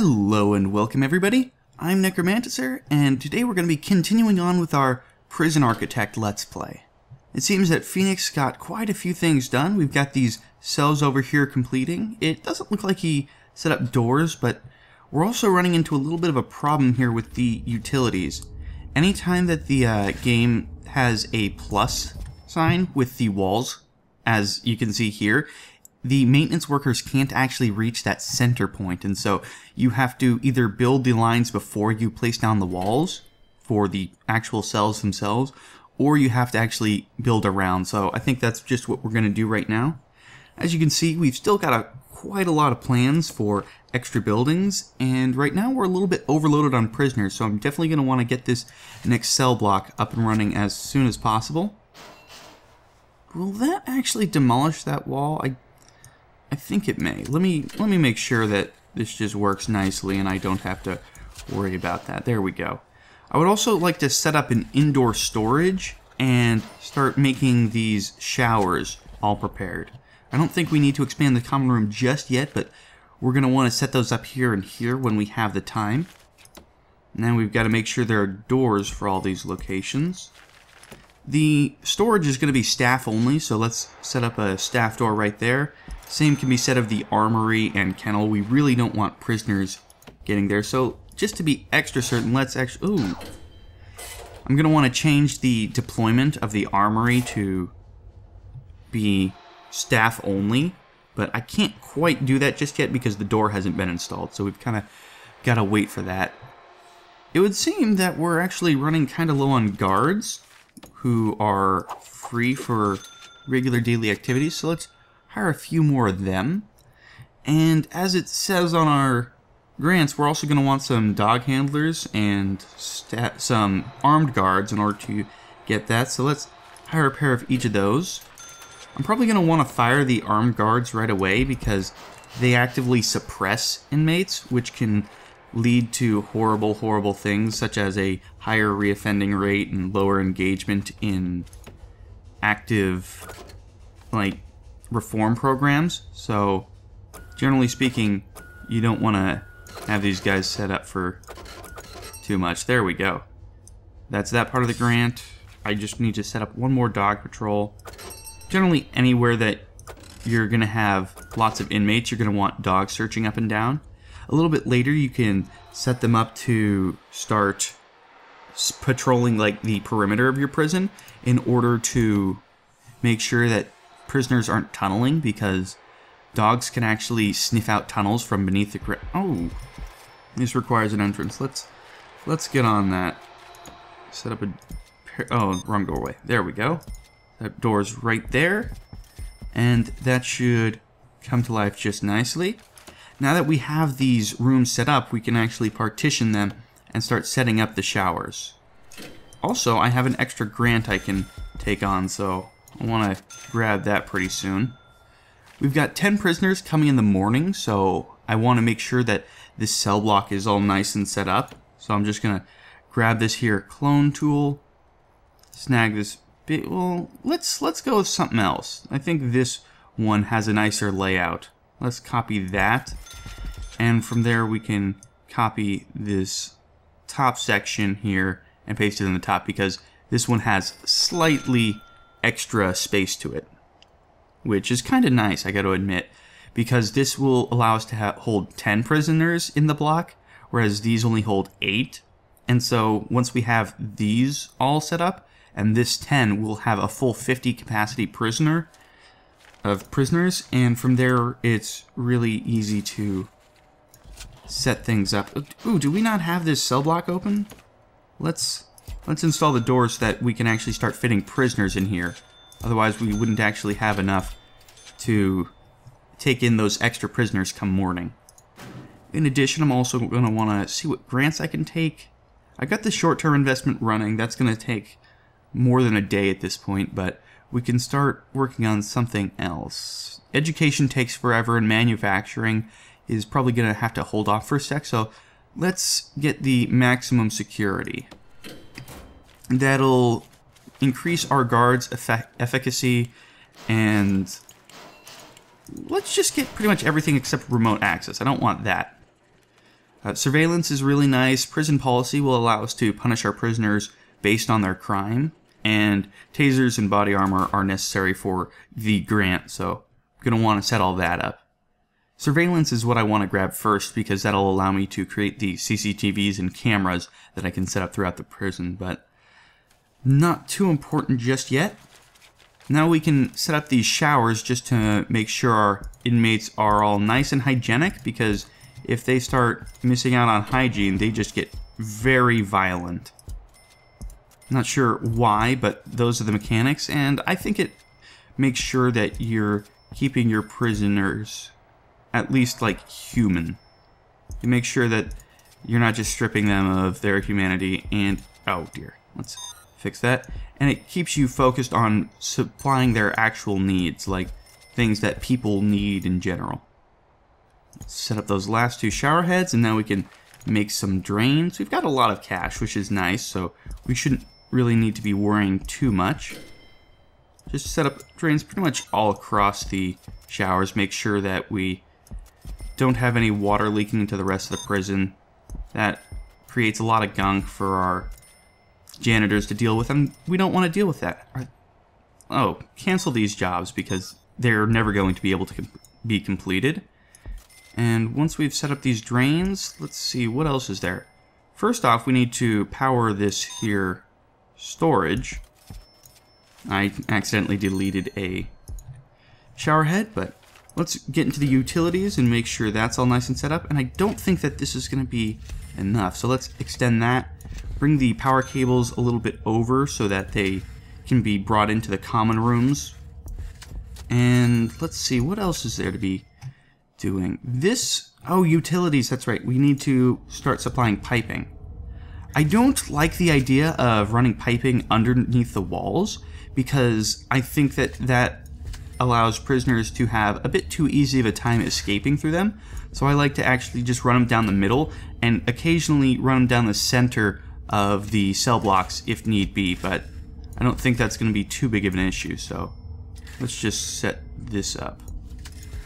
Hello and welcome everybody. I'm Necromanticer, and today we're going to be continuing on with our Prison Architect Let's Play. It seems that Phoenix got quite a few things done. We've got these cells over here completing. It doesn't look like he set up doors, but we're also running into a little bit of a problem here with the utilities. Anytime that the uh, game has a plus sign with the walls, as you can see here, the maintenance workers can't actually reach that center point, and so you have to either build the lines before you place down the walls for the actual cells themselves, or you have to actually build around. So I think that's just what we're going to do right now. As you can see, we've still got a, quite a lot of plans for extra buildings, and right now we're a little bit overloaded on prisoners, so I'm definitely going to want to get this next cell block up and running as soon as possible. Will that actually demolish that wall? I I think it may. Let me let me make sure that this just works nicely and I don't have to worry about that. There we go. I would also like to set up an indoor storage and start making these showers all prepared. I don't think we need to expand the common room just yet, but we're going to want to set those up here and here when we have the time. Now we've got to make sure there are doors for all these locations. The storage is going to be staff only, so let's set up a staff door right there. Same can be said of the armory and kennel. We really don't want prisoners getting there. So just to be extra certain, let's actually... Ooh. I'm going to want to change the deployment of the armory to be staff only. But I can't quite do that just yet because the door hasn't been installed. So we've kind of got to wait for that. It would seem that we're actually running kind of low on guards who are free for regular daily activities. So let's hire a few more of them. And as it says on our grants, we're also going to want some dog handlers and some armed guards in order to get that. So let's hire a pair of each of those. I'm probably going to want to fire the armed guards right away because they actively suppress inmates, which can lead to horrible, horrible things such as a higher reoffending rate and lower engagement in active, like, reform programs. So, generally speaking, you don't want to have these guys set up for too much. There we go. That's that part of the grant. I just need to set up one more dog patrol. Generally, anywhere that you're going to have lots of inmates, you're going to want dogs searching up and down. A little bit later, you can set them up to start patrolling like the perimeter of your prison in order to make sure that prisoners aren't tunneling because dogs can actually sniff out tunnels from beneath the ground. Oh, this requires an entrance. Let's let's get on that. Set up a. Oh, wrong doorway. There we go. That door's right there, and that should come to life just nicely. Now that we have these rooms set up, we can actually partition them and start setting up the showers. Also, I have an extra grant I can take on, so I want to grab that pretty soon. We've got 10 prisoners coming in the morning, so I want to make sure that this cell block is all nice and set up. So I'm just going to grab this here clone tool, snag this bit. Well, let's let's go with something else. I think this one has a nicer layout. Let's copy that. And from there we can copy this top section here and paste it in the top because this one has slightly extra space to it, which is kind of nice, I got to admit, because this will allow us to hold 10 prisoners in the block, whereas these only hold 8. And so once we have these all set up, and this 10 will have a full 50 capacity prisoner of prisoners, and from there it's really easy to set things up. Ooh, do we not have this cell block open? Let's Let's install the doors so that we can actually start fitting prisoners in here. Otherwise, we wouldn't actually have enough to take in those extra prisoners come morning. In addition, I'm also going to want to see what grants I can take. I got the short-term investment running. That's going to take more than a day at this point, but we can start working on something else. Education takes forever, and manufacturing is probably going to have to hold off for a sec, so let's get the maximum security that'll increase our guard's efficacy and let's just get pretty much everything except remote access. I don't want that. Uh, surveillance is really nice. Prison policy will allow us to punish our prisoners based on their crime. And tasers and body armor are necessary for the grant, so I'm going to want to set all that up. Surveillance is what I want to grab first because that'll allow me to create the CCTVs and cameras that I can set up throughout the prison, but not too important just yet. Now we can set up these showers just to make sure our inmates are all nice and hygienic because if they start missing out on hygiene, they just get very violent. Not sure why, but those are the mechanics, and I think it makes sure that you're keeping your prisoners at least like human. You make sure that you're not just stripping them of their humanity and oh dear, let's fix that. And it keeps you focused on supplying their actual needs, like things that people need in general. Set up those last two shower heads, and now we can make some drains. We've got a lot of cash, which is nice, so we shouldn't really need to be worrying too much. Just set up drains pretty much all across the showers. Make sure that we don't have any water leaking into the rest of the prison. That creates a lot of gunk for our janitors to deal with, and we don't want to deal with that. Oh, cancel these jobs because they're never going to be able to com be completed. And once we've set up these drains, let's see, what else is there? First off, we need to power this here storage. I accidentally deleted a shower head, but let's get into the utilities and make sure that's all nice and set up. And I don't think that this is going to be enough. So let's extend that. Bring the power cables a little bit over so that they can be brought into the common rooms. And let's see, what else is there to be doing? This, oh, utilities, that's right. We need to start supplying piping. I don't like the idea of running piping underneath the walls because I think that that allows prisoners to have a bit too easy of a time escaping through them. So I like to actually just run them down the middle and occasionally run them down the center of the cell blocks if need be, but I don't think that's going to be too big of an issue, so let's just set this up.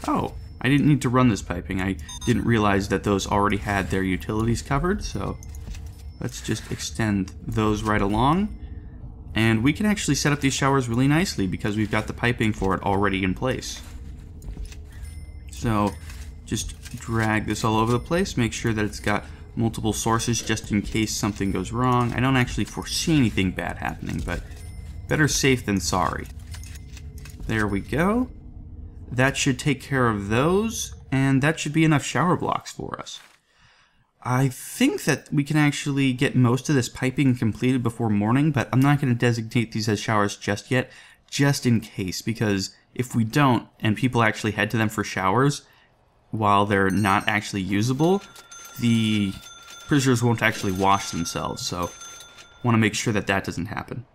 Oh, I didn't need to run this piping. I didn't realize that those already had their utilities covered, so Let's just extend those right along. And we can actually set up these showers really nicely because we've got the piping for it already in place. So just drag this all over the place, make sure that it's got multiple sources just in case something goes wrong. I don't actually foresee anything bad happening, but better safe than sorry. There we go. That should take care of those, and that should be enough shower blocks for us. I think that we can actually get most of this piping completed before morning, but I'm not going to designate these as showers just yet, just in case, because if we don't, and people actually head to them for showers, while they're not actually usable, the prisoners won't actually wash themselves, so want to make sure that that doesn't happen.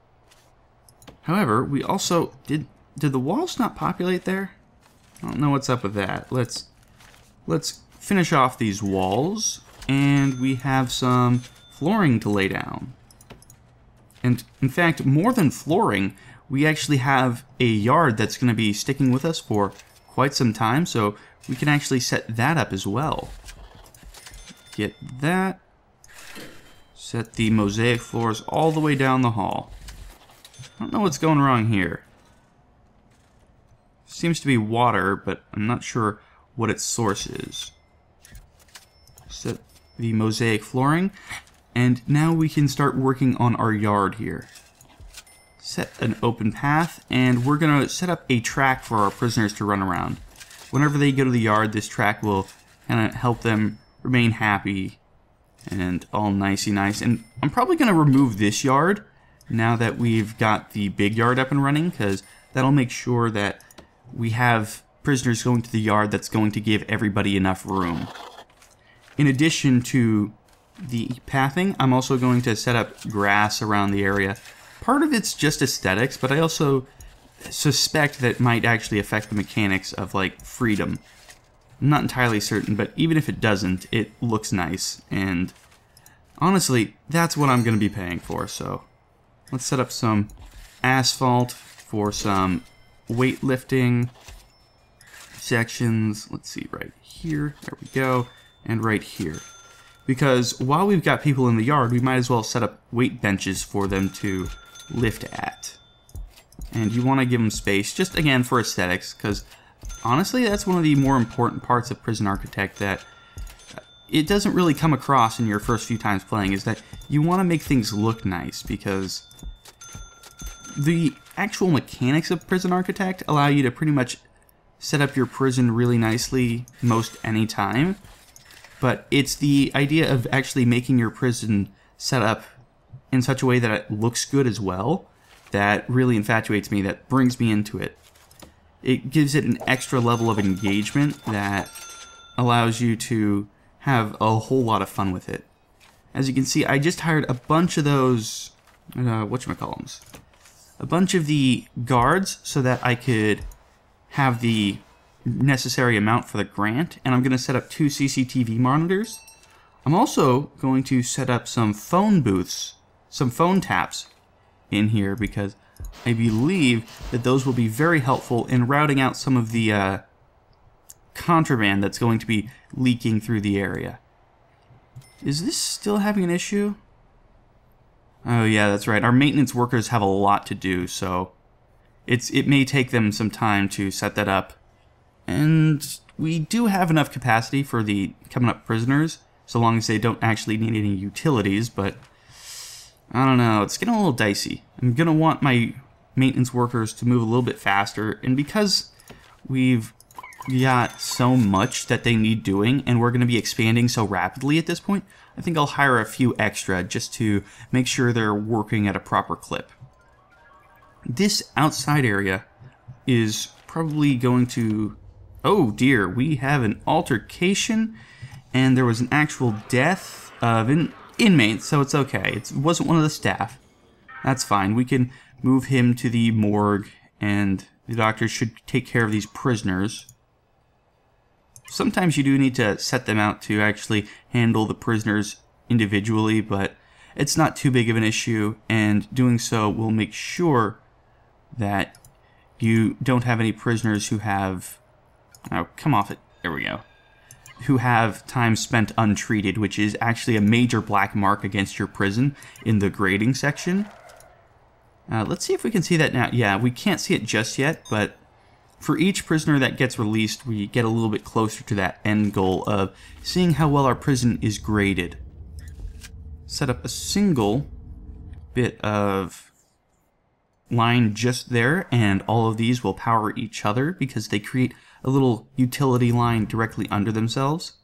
However, we also, did did the walls not populate there? I don't know what's up with that. Let's, let's finish off these walls and we have some flooring to lay down. And in fact, more than flooring, we actually have a yard that's going to be sticking with us for quite some time, so we can actually set that up as well. Get that. Set the mosaic floors all the way down the hall. I don't know what's going wrong here. Seems to be water, but I'm not sure what its source is. Set the mosaic flooring. And now we can start working on our yard here. Set an open path, and we're going to set up a track for our prisoners to run around. Whenever they go to the yard, this track will kind of help them remain happy and all nicey nice. And I'm probably going to remove this yard now that we've got the big yard up and running, because that'll make sure that we have prisoners going to the yard that's going to give everybody enough room. In addition to the pathing, I'm also going to set up grass around the area. Part of it's just aesthetics, but I also suspect that might actually affect the mechanics of like freedom. I'm not entirely certain, but even if it doesn't, it looks nice, and honestly, that's what I'm going to be paying for, so let's set up some asphalt for some weightlifting sections. Let's see, right here, there we go and right here. because while we've got people in the yard, we might as well set up weight benches for them to lift at. And you want to give them space, just again for aesthetics, because honestly, that's one of the more important parts of Prison Architect that it doesn't really come across in your first few times playing, is that you want to make things look nice, because the actual mechanics of Prison Architect allow you to pretty much set up your prison really nicely most any time. But it's the idea of actually making your prison set up in such a way that it looks good as well that really infatuates me, that brings me into it. It gives it an extra level of engagement that allows you to have a whole lot of fun with it. As you can see, I just hired a bunch of those, uh, whatchamacallums, a bunch of the guards so that I could have the necessary amount for the grant, and I'm going to set up two CCTV monitors. I'm also going to set up some phone booths, some phone taps in here because I believe that those will be very helpful in routing out some of the uh, contraband that's going to be leaking through the area. Is this still having an issue? Oh yeah, that's right. Our maintenance workers have a lot to do, so it's it may take them some time to set that up. And we do have enough capacity for the coming up prisoners, so long as they don't actually need any utilities, but I don't know, it's getting a little dicey. I'm gonna want my maintenance workers to move a little bit faster, and because we've got so much that they need doing, and we're gonna be expanding so rapidly at this point, I think I'll hire a few extra just to make sure they're working at a proper clip. This outside area is probably going to... Oh dear, we have an altercation and there was an actual death of an inmate, so it's okay. It wasn't one of the staff. That's fine. We can move him to the morgue and the doctors should take care of these prisoners. Sometimes you do need to set them out to actually handle the prisoners individually, but it's not too big of an issue, and doing so will make sure that you don't have any prisoners who have... Oh, come off it. There we go. Who have time spent untreated, which is actually a major black mark against your prison in the grading section. Uh, let's see if we can see that now. Yeah, we can't see it just yet, but for each prisoner that gets released, we get a little bit closer to that end goal of seeing how well our prison is graded. Set up a single bit of line just there and all of these will power each other because they create a little utility line directly under themselves.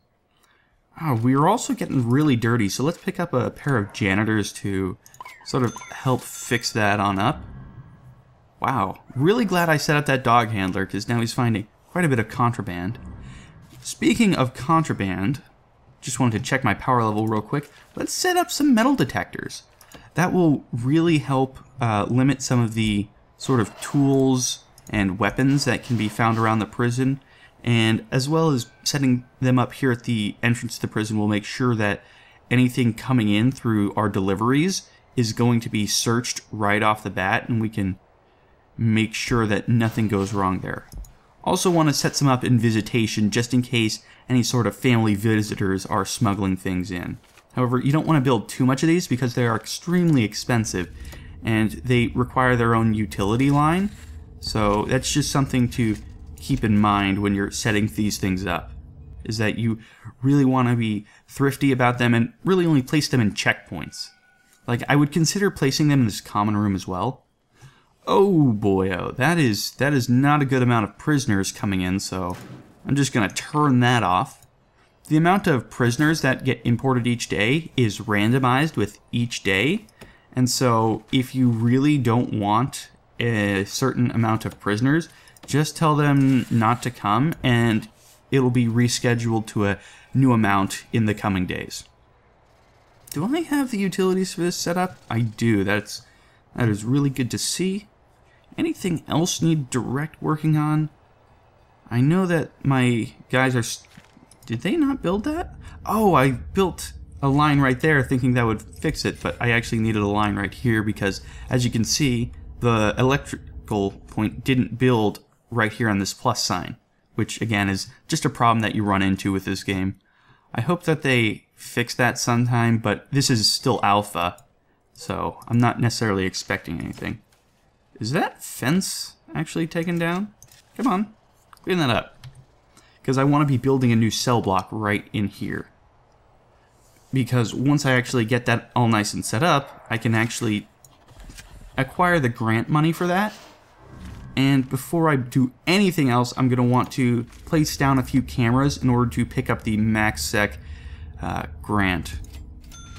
Oh, we are also getting really dirty, so let's pick up a pair of janitors to sort of help fix that on up. Wow, really glad I set up that dog handler because now he's finding quite a bit of contraband. Speaking of contraband, just wanted to check my power level real quick. Let's set up some metal detectors that will really help uh, limit some of the sort of tools and weapons that can be found around the prison. And as well as setting them up here at the entrance to the prison we'll make sure that anything coming in through our deliveries is going to be searched right off the bat and we can make sure that nothing goes wrong there. Also want to set some up in visitation just in case any sort of family visitors are smuggling things in. However, you don't want to build too much of these because they are extremely expensive and they require their own utility line. So that's just something to keep in mind when you're setting these things up is that you really want to be thrifty about them and really only place them in checkpoints. Like I would consider placing them in this common room as well. Oh boy, oh, that is that is not a good amount of prisoners coming in, so I'm just gonna turn that off. The amount of prisoners that get imported each day is randomized with each day. And so if you really don't want a certain amount of prisoners, just tell them not to come and it'll be rescheduled to a new amount in the coming days. Do I have the utilities for this set up? I do. That's that is really good to see. Anything else need direct working on? I know that my guys are did they not build that? Oh, I built a line right there thinking that would fix it, but I actually needed a line right here because, as you can see, the electrical point didn't build right here on this plus sign, which again is just a problem that you run into with this game. I hope that they fix that sometime, but this is still alpha, so I'm not necessarily expecting anything. Is that fence actually taken down? Come on, clean that up. Because I want to be building a new cell block right in here. Because once I actually get that all nice and set up, I can actually acquire the grant money for that. And before I do anything else, I'm going to want to place down a few cameras in order to pick up the MaxSec uh, grant.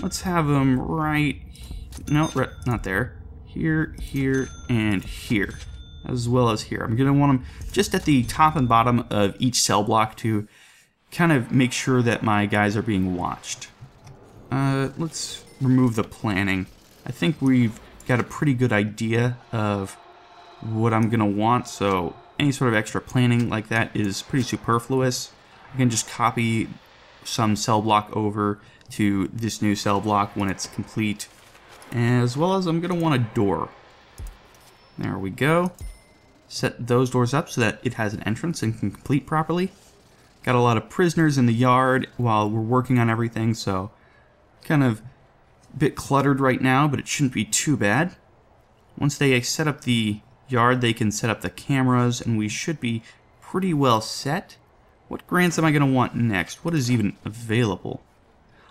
Let's have them right... No, right, not there. Here, here, and here. As well as here. I'm going to want them just at the top and bottom of each cell block to kind of make sure that my guys are being watched. Uh, let's remove the planning. I think we've got a pretty good idea of what I'm going to want, so any sort of extra planning like that is pretty superfluous. I can just copy some cell block over to this new cell block when it's complete, as well as I'm going to want a door. There we go. Set those doors up so that it has an entrance and can complete properly. Got a lot of prisoners in the yard while we're working on everything, so kind of bit cluttered right now, but it shouldn't be too bad. Once they set up the yard, they can set up the cameras, and we should be pretty well set. What grants am I going to want next? What is even available?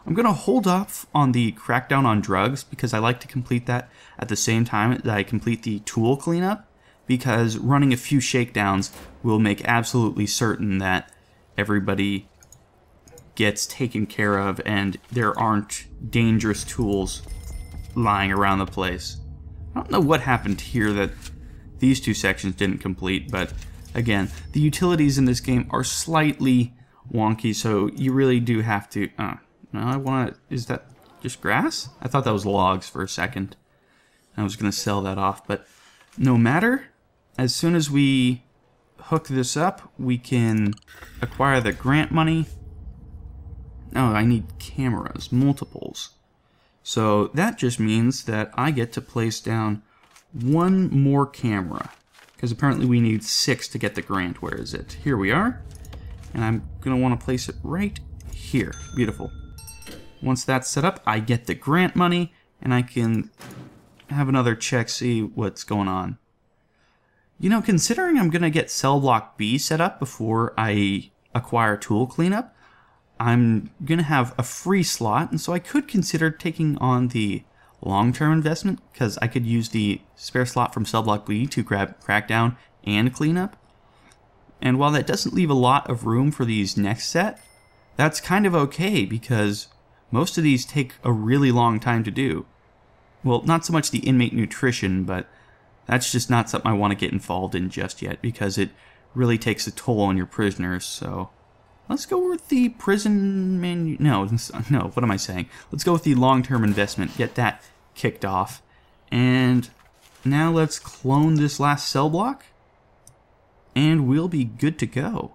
I'm going to hold off on the crackdown on drugs because I like to complete that at the same time that I complete the tool cleanup because running a few shakedowns will make absolutely certain that everybody gets taken care of and there aren't dangerous tools lying around the place. I don't know what happened here that these two sections didn't complete, but again, the utilities in this game are slightly wonky, so you really do have to... Uh, no, I want to... Is that just grass? I thought that was logs for a second. I was going to sell that off, but no matter. As soon as we hook this up, we can acquire the grant money. Oh, I need cameras, multiples. So that just means that I get to place down one more camera. Because apparently we need six to get the grant. Where is it? Here we are. And I'm going to want to place it right here. Beautiful. Once that's set up, I get the grant money, and I can have another check, see what's going on. You know, considering I'm going to get cell block B set up before I acquire tool cleanup, I'm going to have a free slot, and so I could consider taking on the long-term investment because I could use the spare slot from cell block B to grab Crackdown and Cleanup. And while that doesn't leave a lot of room for these next set, that's kind of okay because most of these take a really long time to do. Well, not so much the inmate nutrition, but that's just not something I want to get involved in just yet because it really takes a toll on your prisoners, so... Let's go with the prison menu. No, no, what am I saying? Let's go with the long-term investment. Get that kicked off. And now let's clone this last cell block. And we'll be good to go.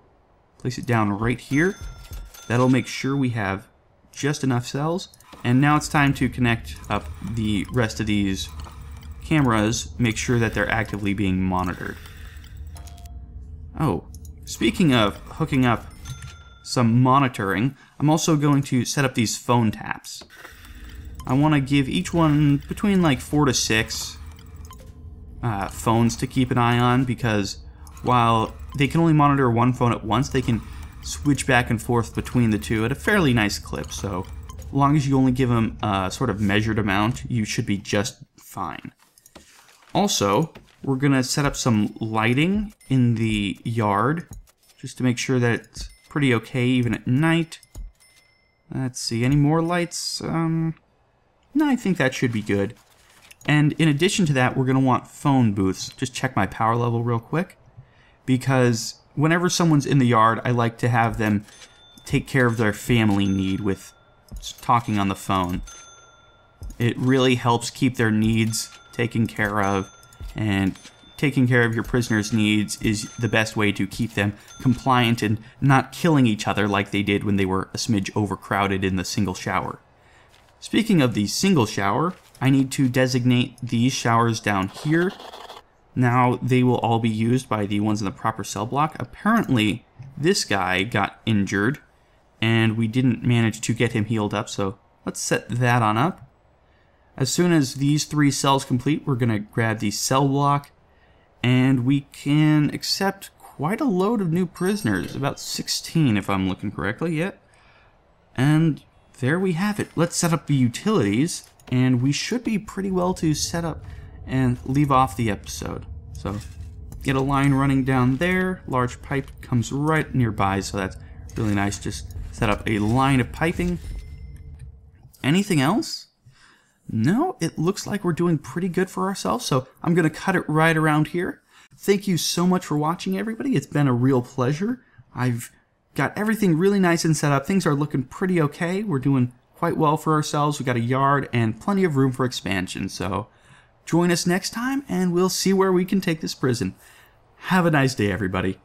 Place it down right here. That'll make sure we have just enough cells. And now it's time to connect up the rest of these cameras, make sure that they're actively being monitored. Oh, speaking of hooking up some monitoring, I'm also going to set up these phone taps. I want to give each one between like four to six uh, phones to keep an eye on because while they can only monitor one phone at once, they can switch back and forth between the two at a fairly nice clip. So as long as you only give them a sort of measured amount, you should be just fine. Also, we're going to set up some lighting in the yard just to make sure that pretty okay even at night. Let's see, any more lights? Um, no, I think that should be good. And in addition to that, we're going to want phone booths. Just check my power level real quick. Because whenever someone's in the yard, I like to have them take care of their family need with talking on the phone. It really helps keep their needs taken care of. And taking care of your prisoners' needs is the best way to keep them compliant and not killing each other like they did when they were a smidge overcrowded in the single shower. Speaking of the single shower, I need to designate these showers down here. Now they will all be used by the ones in the proper cell block. Apparently, this guy got injured and we didn't manage to get him healed up, so let's set that on up. As soon as these three cells complete, we're going to grab the cell block, and we can accept quite a load of new prisoners, about 16 if I'm looking correctly yet. And there we have it. Let's set up the utilities, and we should be pretty well to set up and leave off the episode. So get a line running down there. Large pipe comes right nearby, so that's really nice. Just set up a line of piping. Anything else? No, it looks like we're doing pretty good for ourselves, so I'm going to cut it right around here. Thank you so much for watching, everybody. It's been a real pleasure. I've got everything really nice and set up. Things are looking pretty okay. We're doing quite well for ourselves. We've got a yard and plenty of room for expansion, so join us next time and we'll see where we can take this prison. Have a nice day, everybody.